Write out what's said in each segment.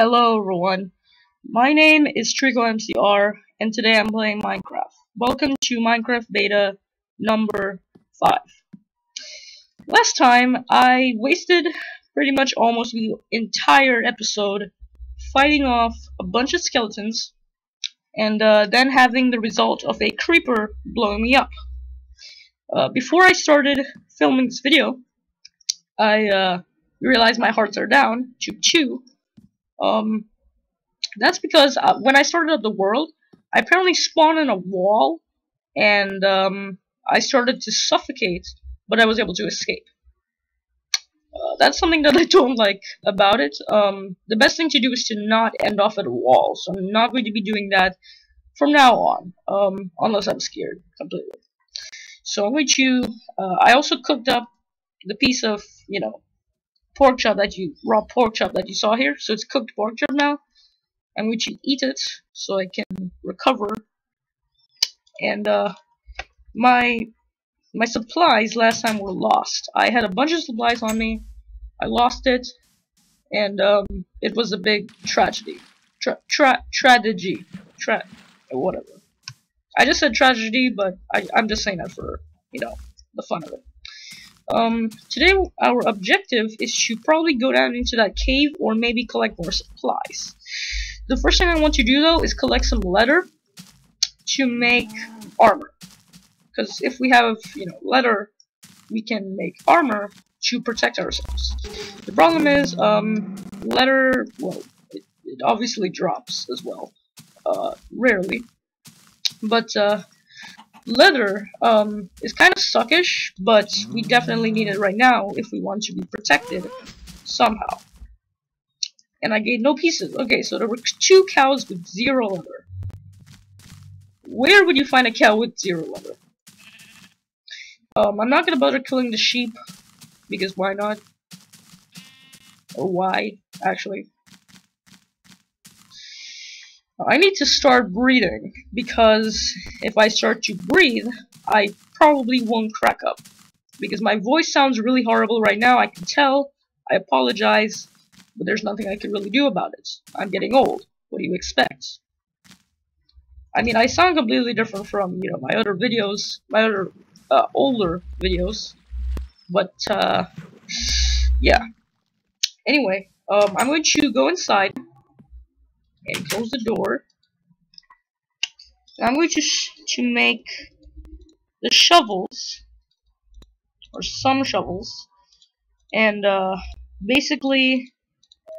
Hello everyone, my name is TricoMCR and today I'm playing Minecraft. Welcome to Minecraft Beta number 5. Last time I wasted pretty much almost the entire episode fighting off a bunch of skeletons and uh, then having the result of a creeper blowing me up. Uh, before I started filming this video, I uh, realized my hearts are down to 2 um, that's because uh, when I started up the world, I apparently spawned in a wall, and um, I started to suffocate, but I was able to escape. Uh, that's something that I don't like about it. Um, the best thing to do is to not end off at a wall, so I'm not going to be doing that from now on, um, unless I'm scared completely. So I'm going to, uh, I also cooked up the piece of, you know, pork chop that you raw pork chop that you saw here. So it's cooked pork chop now. I'm going to eat it so I can recover. And uh, my my supplies last time were lost. I had a bunch of supplies on me. I lost it, and um, it was a big tragedy. Tra tra tragedy. Tra whatever. I just said tragedy, but I, I'm just saying that for you know the fun of it. Um, today our objective is to probably go down into that cave or maybe collect more supplies. The first thing I want to do though is collect some leather to make armor. Because if we have, you know, leather, we can make armor to protect ourselves. The problem is, um, leather, well, it, it obviously drops as well. Uh, rarely. But, uh, leather um, is kind of suckish, but we definitely need it right now if we want to be protected somehow. And I gained no pieces. Okay, so there were two cows with zero leather. Where would you find a cow with zero leather? Um, I'm not gonna bother killing the sheep, because why not? Or why, actually. I need to start breathing, because if I start to breathe, I probably won't crack up. Because my voice sounds really horrible right now, I can tell, I apologize, but there's nothing I can really do about it. I'm getting old. What do you expect? I mean, I sound completely different from, you know, my other videos, my other, uh, older videos, but, uh, yeah. Anyway, um, I'm going to go inside, and close the door. I'm going to to make the shovels or some shovels and uh, basically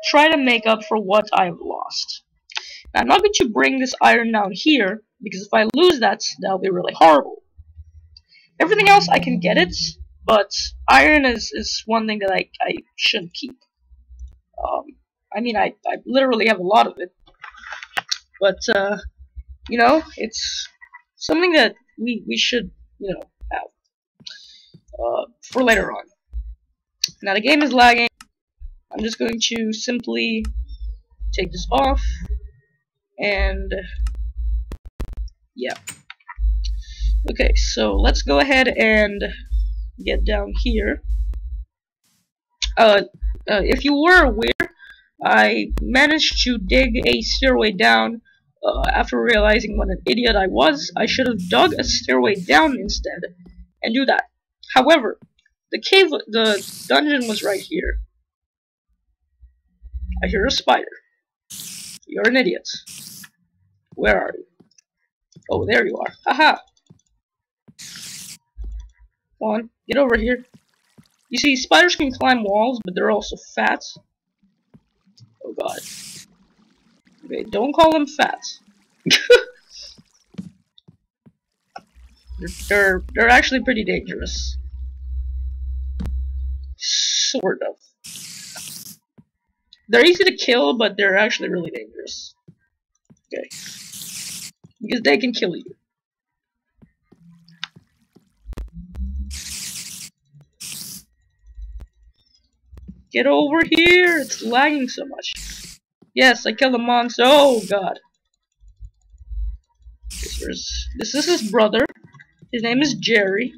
try to make up for what I've lost. Now, I'm not going to bring this iron down here because if I lose that, that'll be really horrible. Everything else I can get it, but iron is, is one thing that I, I shouldn't keep. Um, I mean, I, I literally have a lot of it, but, uh, you know, it's something that we, we should, you know, have uh, for later on. Now, the game is lagging. I'm just going to simply take this off, and, yeah. Okay, so let's go ahead and get down here. Uh, uh, if you were aware, I managed to dig a stairway down uh, after realizing what an idiot I was, I should have dug a stairway down instead and do that. However, the cave, the dungeon was right here. I hear a spider. You're an idiot. Where are you? Oh, there you are. Haha. Come on, get over here. You see, spiders can climb walls, but they're also fat. Oh god. Don't call them fat. they're, they're actually pretty dangerous. Sort of. They're easy to kill, but they're actually really dangerous. Okay. Because they can kill you. Get over here! It's lagging so much. Yes, I killed a monster. Oh god. This is, his brother. His name is Jerry.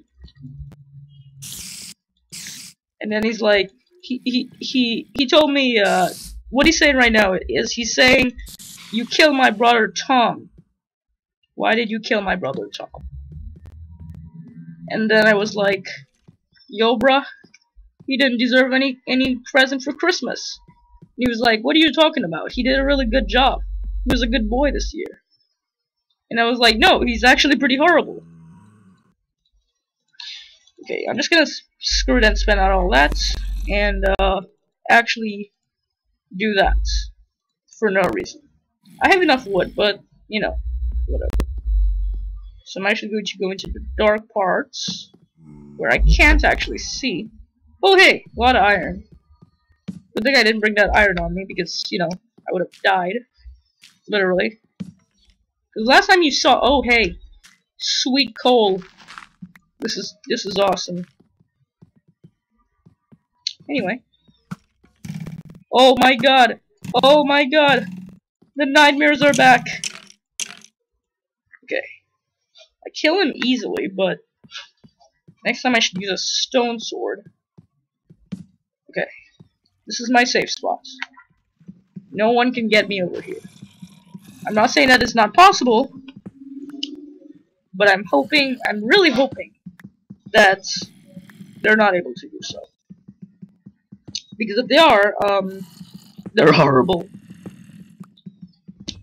And then he's like, he he he he told me uh what he's saying right now is he's saying, you killed my brother Tom. Why did you kill my brother Tom? And then I was like, yo bruh, he didn't deserve any, any present for Christmas. He was like, what are you talking about? He did a really good job. He was a good boy this year. And I was like, no, he's actually pretty horrible. Okay, I'm just gonna screw it and spend out all that, and uh, actually do that for no reason. I have enough wood, but, you know, whatever. So I'm actually going to go into the dark parts, where I can't actually see. Oh hey, a lot of iron. Good thing I didn't bring that iron on me, because, you know, I would have died. Literally. Last time you saw, oh hey, sweet coal. This is, this is awesome. Anyway. Oh my god. Oh my god. The nightmares are back. Okay. I kill him easily, but next time I should use a stone sword. This is my safe spot. No one can get me over here. I'm not saying that it's not possible, but I'm hoping, I'm really hoping that they're not able to do so. Because if they are, um, they're horrible.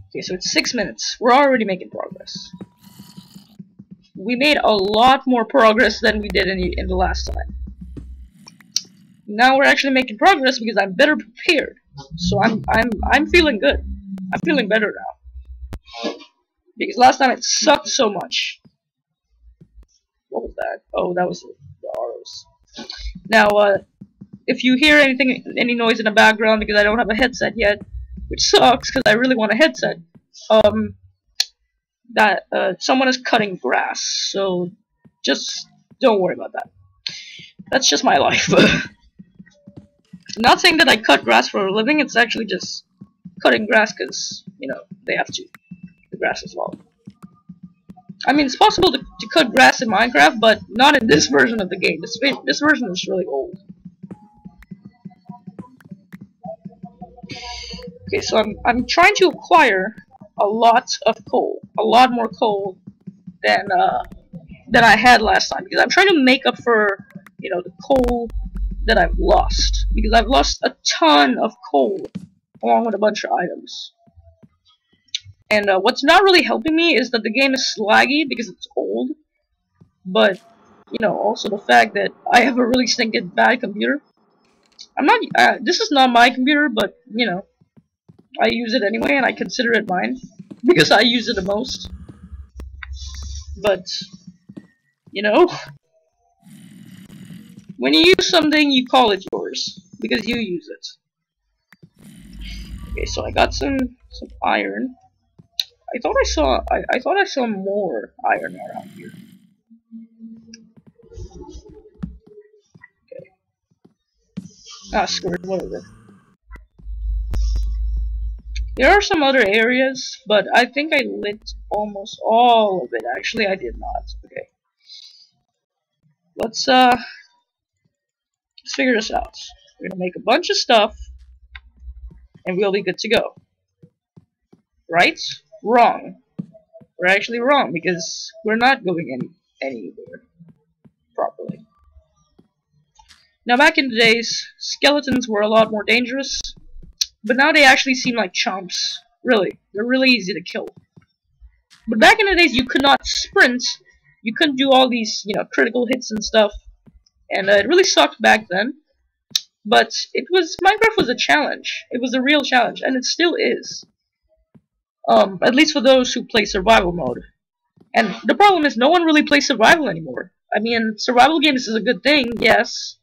Okay, so it's six minutes. We're already making progress. We made a lot more progress than we did in the, in the last time. Now we're actually making progress because I'm better prepared. So I'm I'm I'm feeling good. I'm feeling better now. Because last time it sucked so much. What was that? Oh, that was the ROs. Now, uh, if you hear anything, any noise in the background because I don't have a headset yet, which sucks because I really want a headset, um, that uh, someone is cutting grass, so just don't worry about that. That's just my life. Not saying that I cut grass for a living, it's actually just cutting grass because, you know, they have to. The grass is long. I mean, it's possible to, to cut grass in Minecraft, but not in this version of the game. This, this version is really old. Okay, so I'm I'm trying to acquire a lot of coal, a lot more coal than uh, than I had last time because I'm trying to make up for you know the coal that I've lost because I've lost a ton of coal along with a bunch of items. And uh, what's not really helping me is that the game is slaggy because it's old, but you know also the fact that I have a really stinking bad computer. I'm not. Uh, this is not my computer, but you know I use it anyway, and I consider it mine because I use it the most. But, you know, when you use something, you call it yours because you use it. Okay, so I got some some iron. I thought I saw I, I thought I saw more iron around here. Okay. Ah, screw it, whatever. There are some other areas, but I think I lit almost all of it. Actually, I did not. Okay. Let's, uh, let's figure this out. We're gonna make a bunch of stuff, and we'll be good to go. Right? Wrong. We're actually wrong, because we're not going any anywhere properly. Now, back in the days, skeletons were a lot more dangerous, but now they actually seem like chumps. Really. They're really easy to kill. But back in the days, you could not sprint. You couldn't do all these, you know, critical hits and stuff. And uh, it really sucked back then. But it was, Minecraft was a challenge. It was a real challenge, and it still is. Um, at least for those who play survival mode. And the problem is, no one really plays survival anymore. I mean, survival games is a good thing, yes.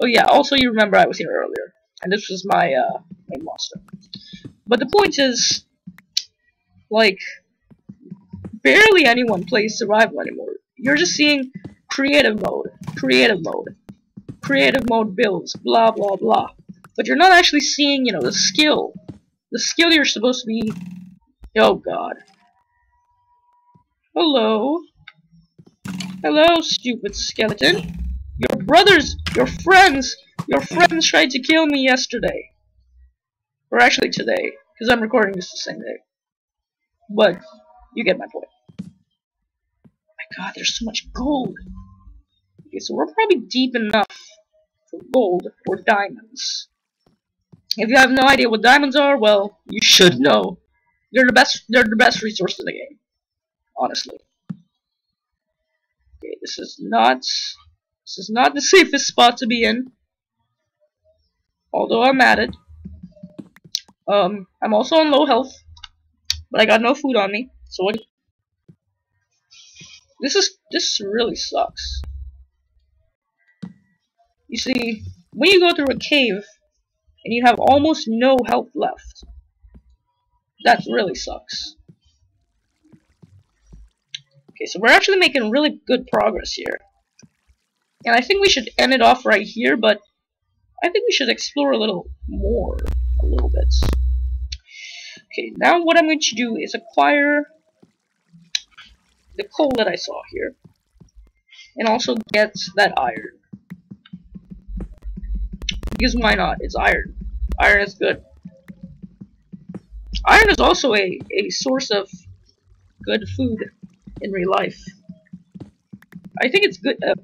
Oh yeah, also you remember I was here earlier. And this was my, uh, my monster. But the point is, like, barely anyone plays survival anymore. You're just seeing creative mode, creative mode, creative mode builds, blah blah blah. But you're not actually seeing, you know, the skill. The skill you're supposed to be... Oh god. Hello? Hello, stupid skeleton. Your brothers, your friends, your friends tried to kill me yesterday. Or actually today, because I'm recording this the same day. But, you get my point. God, there's so much gold. Okay, so we're probably deep enough for gold or diamonds. If you have no idea what diamonds are, well, you should know. They're the best. They're the best resource in the game, honestly. Okay, this is not. This is not the safest spot to be in. Although I'm at it. Um, I'm also on low health, but I got no food on me. So what? This is this really sucks. You see, when you go through a cave and you have almost no health left. That really sucks. Okay, so we're actually making really good progress here. And I think we should end it off right here, but I think we should explore a little more, a little bit. Okay, now what I'm going to do is acquire the coal that I saw here, and also get that iron. Because why not? It's iron. Iron is good. Iron is also a, a source of good food in real life. I think it's good a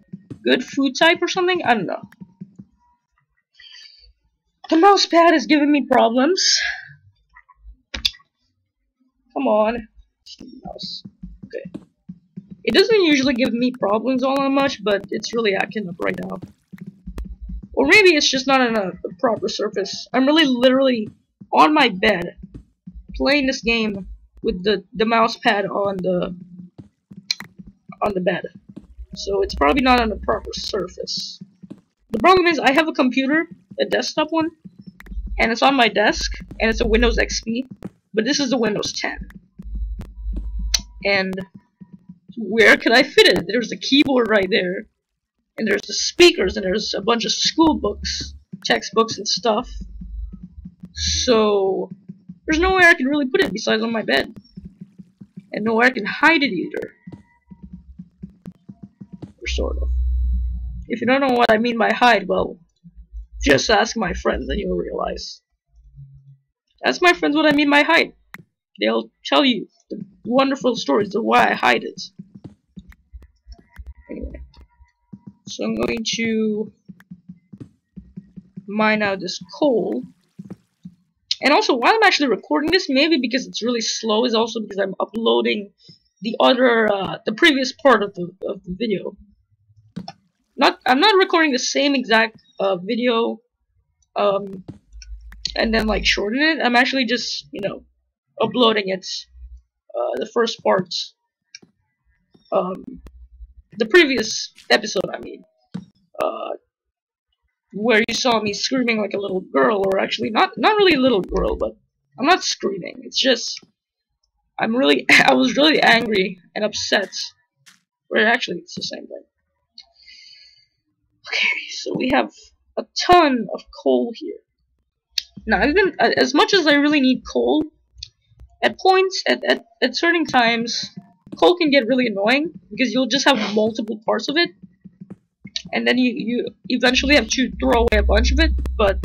good food type or something. I don't know. The mouse pad is giving me problems. Come on. Mouse. Okay. It doesn't usually give me problems all that much, but it's really acting up right now. Or maybe it's just not on a, a proper surface. I'm really literally on my bed playing this game with the, the mouse pad on the on the bed. So it's probably not on a proper surface. The problem is I have a computer, a desktop one, and it's on my desk, and it's a Windows XP, but this is a Windows 10. And where can I fit it? There's a keyboard right there and there's the speakers, and there's a bunch of school books, textbooks, and stuff. So, there's nowhere I can really put it besides on my bed. And nowhere I can hide it either. Or sort of. If you don't know what I mean by hide, well, just ask my friends and you'll realize. Ask my friends what I mean by hide. They'll tell you the wonderful stories of why I hide it. Anyway. So I'm going to mine out this coal. And also, while I'm actually recording this, maybe because it's really slow, is also because I'm uploading the other, uh, the previous part of the of the video. Not, I'm not recording the same exact uh, video, um, and then like shorten it. I'm actually just, you know, uploading it, uh, the first parts, um, the previous episode, I mean, uh, where you saw me screaming like a little girl, or actually not not really a little girl, but I'm not screaming. It's just I'm really I was really angry and upset. Where actually it's the same thing. Okay, so we have a ton of coal here. Now, even as much as I really need coal, at points, at, at, at certain times, coal can get really annoying because you'll just have multiple parts of it. And then you, you eventually have to throw away a bunch of it but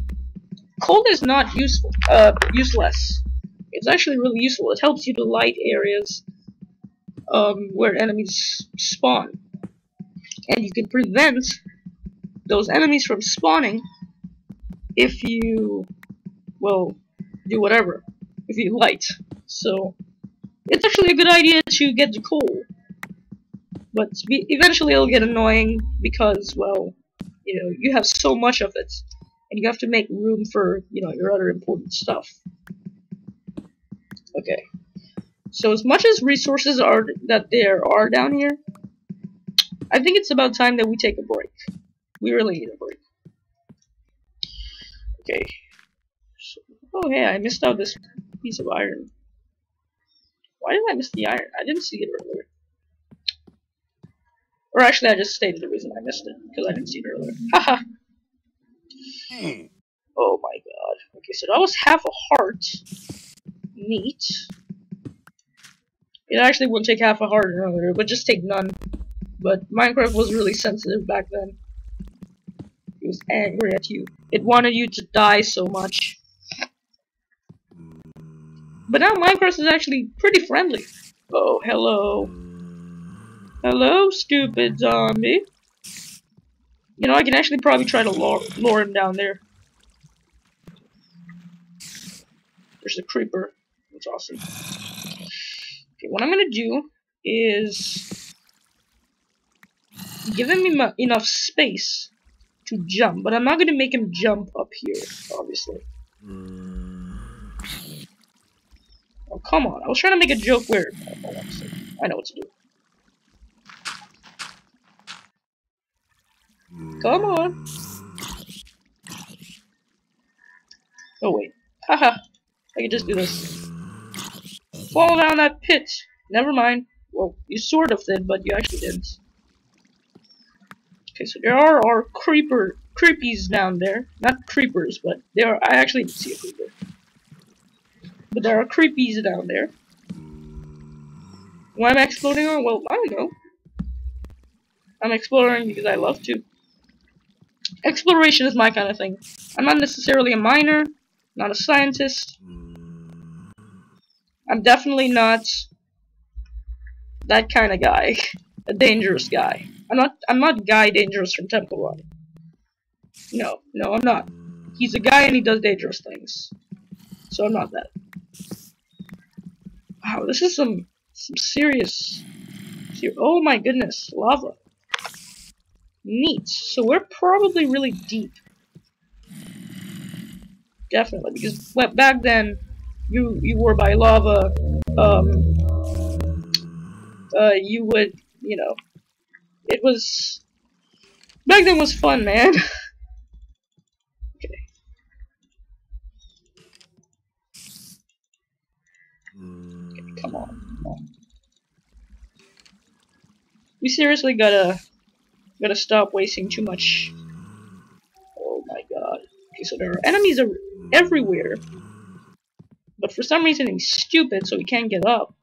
coal is not useful uh, useless. It's actually really useful. It helps you to light areas um, where enemies spawn. And you can prevent those enemies from spawning if you well do whatever if you light. So it's actually a good idea to get the coal. But eventually it'll get annoying because, well, you know, you have so much of it. And you have to make room for, you know, your other important stuff. Okay. So as much as resources are that there are down here, I think it's about time that we take a break. We really need a break. Okay. So, oh, hey, I missed out this piece of iron. Why did I miss the iron? I didn't see it earlier. Or actually, I just stated the reason I missed it, because I didn't see it earlier. Haha! hmm. Oh my god. Okay, so that was half a heart. Neat. It actually wouldn't take half a heart earlier, but just take none. But Minecraft was really sensitive back then. It was angry at you. It wanted you to die so much. But now Minecraft is actually pretty friendly. Oh, hello. Hello, stupid zombie. You know, I can actually probably try to lure, lure him down there. There's a creeper. That's awesome. Okay, what I'm gonna do is give him enough space to jump, but I'm not gonna make him jump up here, obviously. Hmm. Oh, come on. I was trying to make a joke where... I know what to do. Come on. Oh, wait. Haha. I can just do this. Fall down that pit. Never mind. Well, you sort of did, but you actually didn't. Okay, so there are our creeper creepies down there. Not creepers, but there are I actually see a creeper. But there are creepies down there. Why am I exploding on? Well, I don't know. I'm exploring because I love to. Exploration is my kind of thing. I'm not necessarily a miner, not a scientist. I'm definitely not that kind of guy. a dangerous guy. I'm not I'm not Guy Dangerous from Temple Run. No, no, I'm not. He's a guy and he does dangerous things. So I'm not that. Wow, this is some some serious, serious oh my goodness, lava. Neat. So we're probably really deep. Definitely, because back then you you were by lava, um, uh, you would you know, it was back then was fun, man. okay. okay. Come on, come on. We seriously gotta gotta stop wasting too much. Oh my god. Okay, so there are enemies are everywhere. But for some reason he's stupid, so he can't get up.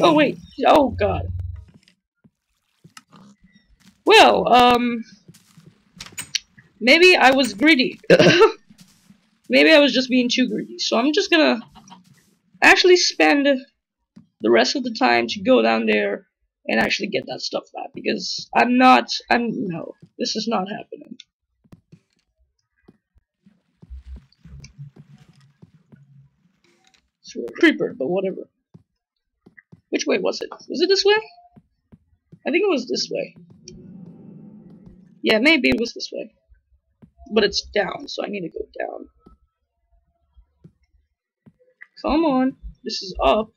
Oh wait. Oh god. Well, um maybe I was greedy. maybe I was just being too greedy. So I'm just gonna actually spend the rest of the time to go down there and actually get that stuff back because I'm not I'm no, this is not happening. It's a creeper, but whatever. Which way was it? Was it this way? I think it was this way. Yeah, maybe it was this way. But it's down, so I need to go down. Come on. This is up.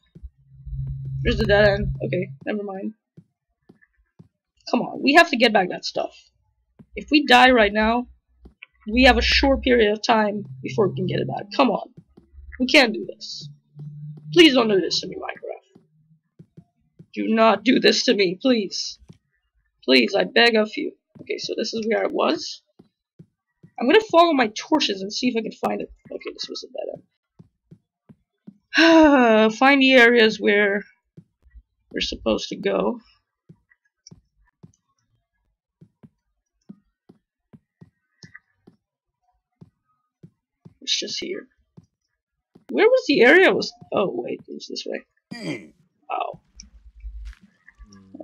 There's the dead end. Okay, never mind. Come on, we have to get back that stuff. If we die right now, we have a short period of time before we can get it back. Come on. We can't do this. Please don't do this to me, Minecraft. Do not do this to me, please. Please, I beg of you. Okay, so this is where I was. I'm gonna follow my torches and see if I can find it. Okay, this was a end. find the areas where we're supposed to go. It's just here. Where was the area? Was oh wait, it was this way. Hmm. Oh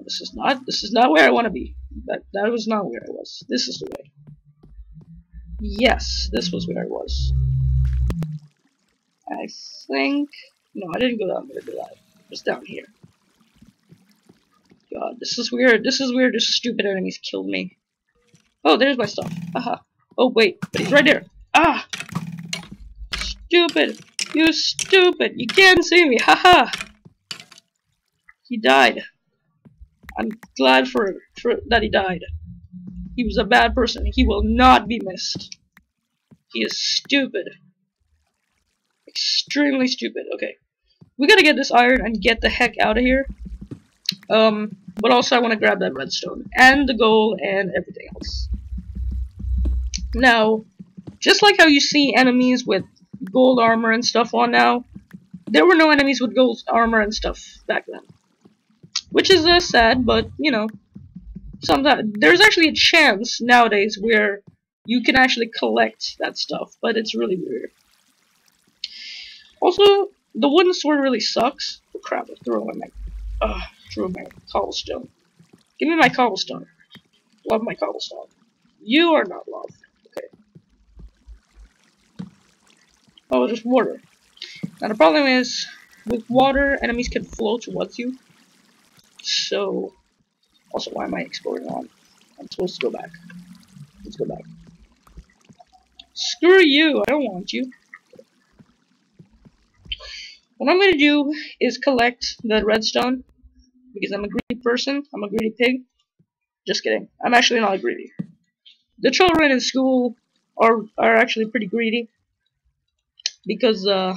this is not this is not where I want to be. That that was not where I was. This is the way. Yes, this was where I was. I think no, I didn't go down there, did I? It was down here. God, this is weird. This is weird. This stupid enemies killed me. Oh, there's my stuff. Aha. Oh wait, but he's right there. Ah! Stupid! You stupid! You can't see me! Haha! He died. I'm glad for, for that he died. He was a bad person. He will not be missed. He is stupid. Extremely stupid. Okay. We gotta get this iron and get the heck out of here. Um, but also I want to grab that redstone. And the gold and everything else. Now, just like how you see enemies with gold armor and stuff on now, there were no enemies with gold armor and stuff back then. Which is uh, sad, but, you know, sometimes there's actually a chance nowadays where you can actually collect that stuff, but it's really weird. Also, the wooden sword really sucks. Oh, crap, I threw away my, uh, threw my cobblestone. Give me my cobblestone. Love my cobblestone. You are not loved. Okay. Oh, just water. Now the problem is, with water, enemies can flow towards you. So, also, why am I exploring on? I'm supposed to go back. Let's go back. Screw you! I don't want you. What I'm gonna do is collect the redstone because I'm a greedy person. I'm a greedy pig. Just kidding. I'm actually not greedy. The children in school are are actually pretty greedy because uh,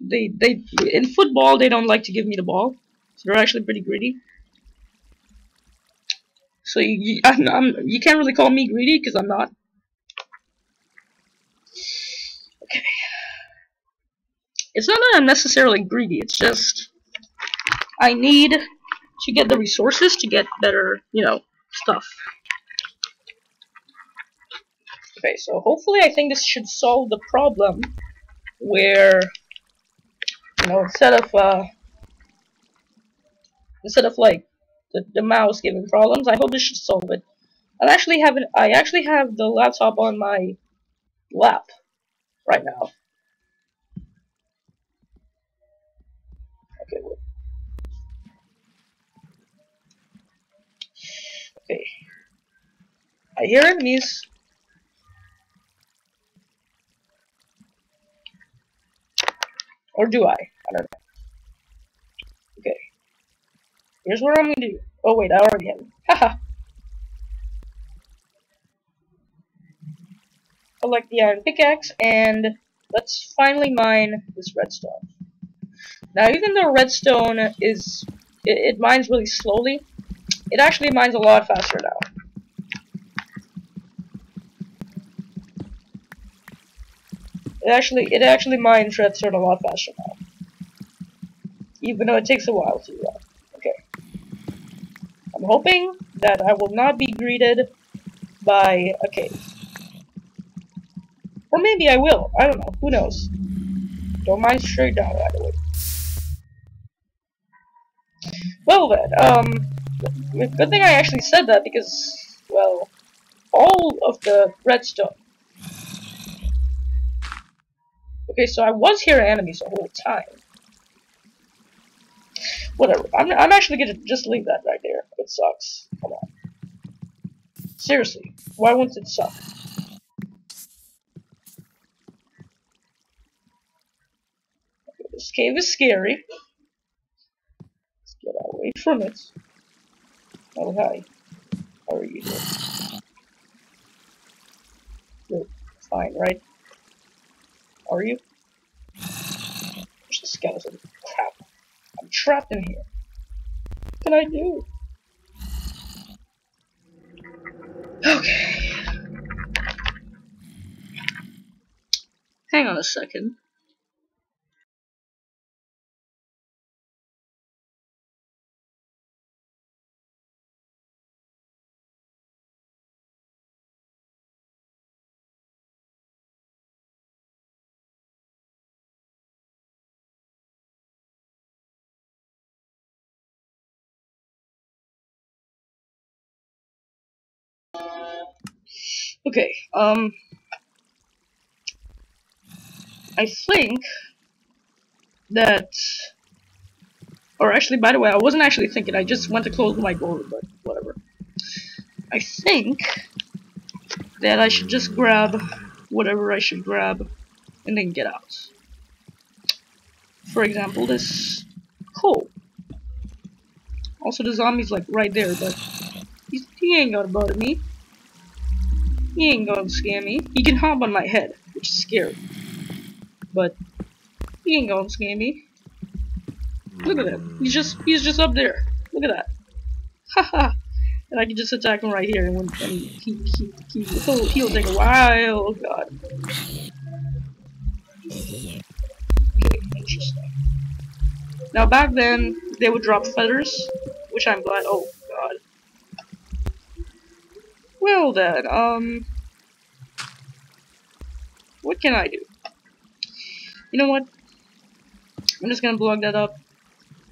they they in football they don't like to give me the ball, so they're actually pretty greedy. So you you, I'm, I'm, you can't really call me greedy because I'm not. Okay. It's not that I'm necessarily greedy. It's just I need to get the resources to get better, you know, stuff. Okay, so hopefully I think this should solve the problem where, you know, instead of, uh, instead of like the, the mouse giving problems, I hope this should solve it. I actually have an, I actually have the laptop on my lap right now. Okay, Okay. I hear enemies. Or do I? I don't know. Okay. Here's what I'm gonna do. Oh wait, I already have it. Haha. Collect the iron pickaxe and let's finally mine this redstone. Now even though redstone is it, it mines really slowly, it actually mines a lot faster now. It actually it actually mines redstone a lot faster now. Even though it takes a while to do that. Okay. I'm hoping that I will not be greeted by a cave. Or maybe I will. I don't know. Who knows? Don't mind straight down, by the way. Well then, um, Good thing I actually said that because, well, all of the redstone. Okay, so I was hearing enemies the whole time. Whatever. I'm, I'm actually gonna just leave that right there. It sucks. Come on. Seriously, why wouldn't it suck? This cave is scary. Let's get away from it. Oh, hi. How are you doing? You're fine, right? Are you? There's a skeleton. Crap. I'm trapped in here. What can I do? Okay. Hang on a second. Okay, um, I think that, or actually, by the way, I wasn't actually thinking, I just went to close my door, but whatever. I think that I should just grab whatever I should grab and then get out. For example, this coal. Also, the zombie's like right there, but he ain't gonna bother me. He ain't gonna scare me. He can hop on my head, which is scary. But he ain't gonna scare me. Look at him. He's just he's just up there. Look at that. Haha. and I can just attack him right here, and when and he, he, he, he'll, he'll take a while. Oh god. Okay, interesting. Now back then, they would drop feathers, which I'm glad. Oh. Well then, um... What can I do? You know what? I'm just gonna block that up.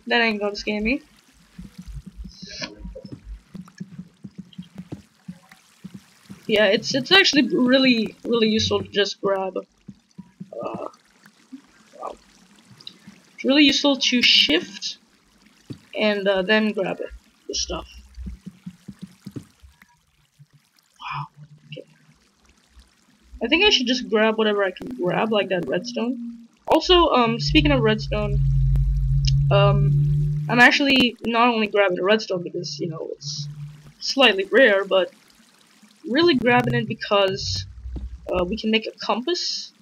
That ain't gonna scare me. Yeah, it's it's actually really really useful to just grab. Uh, wow. It's really useful to shift and uh, then grab it, the stuff. Wow. Okay. I think I should just grab whatever I can grab, like that redstone. Also, um, speaking of redstone, um, I'm actually not only grabbing a redstone because, you know, it's slightly rare, but really grabbing it because uh, we can make a compass,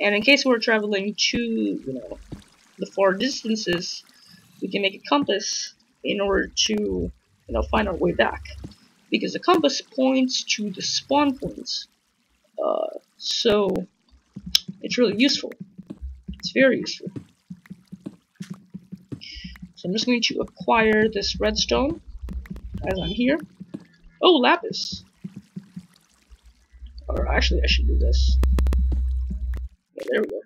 and in case we're traveling to, you know, the far distances, we can make a compass in order to, you know, find our way back. Because the compass points to the spawn points. So, it's really useful. It's very useful. So I'm just going to acquire this redstone as I'm here. Oh, lapis. Or actually, I should do this. Yeah, there we go.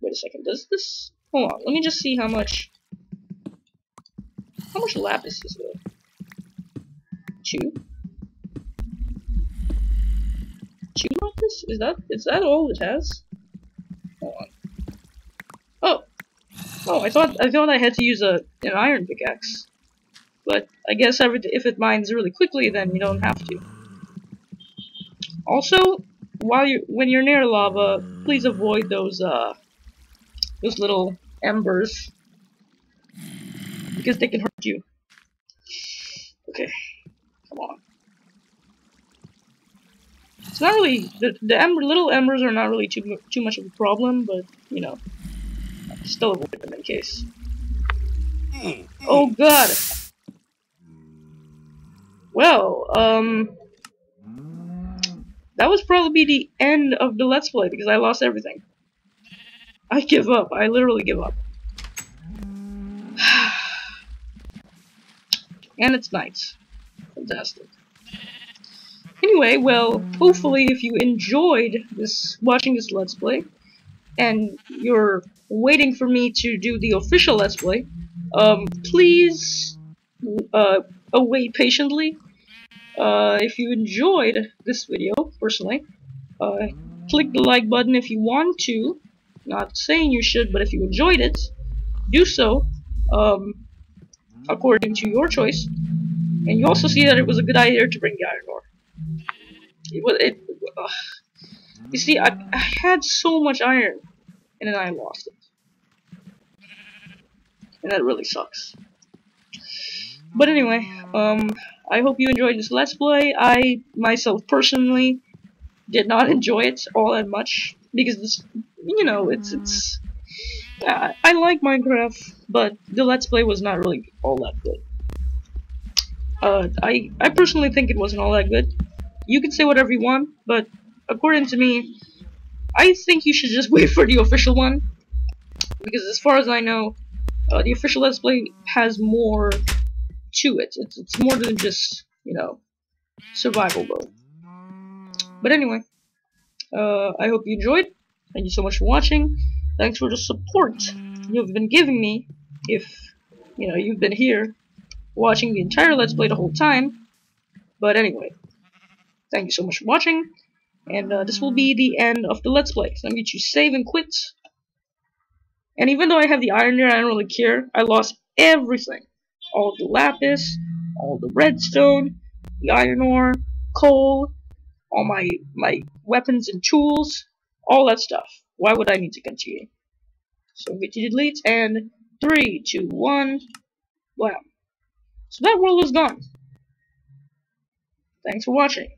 Wait a second. Does this... Hold on. Let me just see how much how much lapis is there? Two? Two lapis? Is that is that all it has? Hold on. Oh! Oh, I thought I thought I had to use a an iron pickaxe. But I guess every, if it mines really quickly, then you don't have to. Also, while you when you're near lava, please avoid those uh those little embers because they can hurt you. Okay, come on. It's not really the the ember, little embers are not really too too much of a problem, but you know, still avoid them in case. Oh God. Well, um, that was probably the end of the Let's Play because I lost everything. I give up. I literally give up. And it's nice. Fantastic. Anyway, well, hopefully if you enjoyed this watching this Let's Play, and you're waiting for me to do the official Let's Play, um, please uh, await patiently. Uh, if you enjoyed this video, personally, uh, click the like button if you want to. Not saying you should, but if you enjoyed it, do so. Um, according to your choice. And you also see that it was a good idea to bring the iron ore. It was it. Uh, you see, I, I had so much iron, and then I lost it, and that really sucks. But anyway, um, I hope you enjoyed this Let's Play. I myself personally did not enjoy it all that much because this, you know, it's it's I like Minecraft, but the Let's Play was not really all that good. Uh, I, I personally think it wasn't all that good. You can say whatever you want, but according to me, I think you should just wait for the official one. Because as far as I know, uh, the official Let's Play has more to it. It's, it's more than just, you know, survival mode. But anyway, uh, I hope you enjoyed. Thank you so much for watching. Thanks for the support you've been giving me. If, you know, you've been here watching the entire Let's Play the whole time. But anyway, thank you so much for watching. And uh, this will be the end of the Let's Play. So I'm going to save and quit. And even though I have the iron there, I don't really care. I lost everything. All the lapis, all the redstone, the iron ore, coal, all my, my weapons and tools, all that stuff. Why would I need to continue? So I'm going to delete and 3, 2, 1, blam. So that world is gone. Thanks for watching.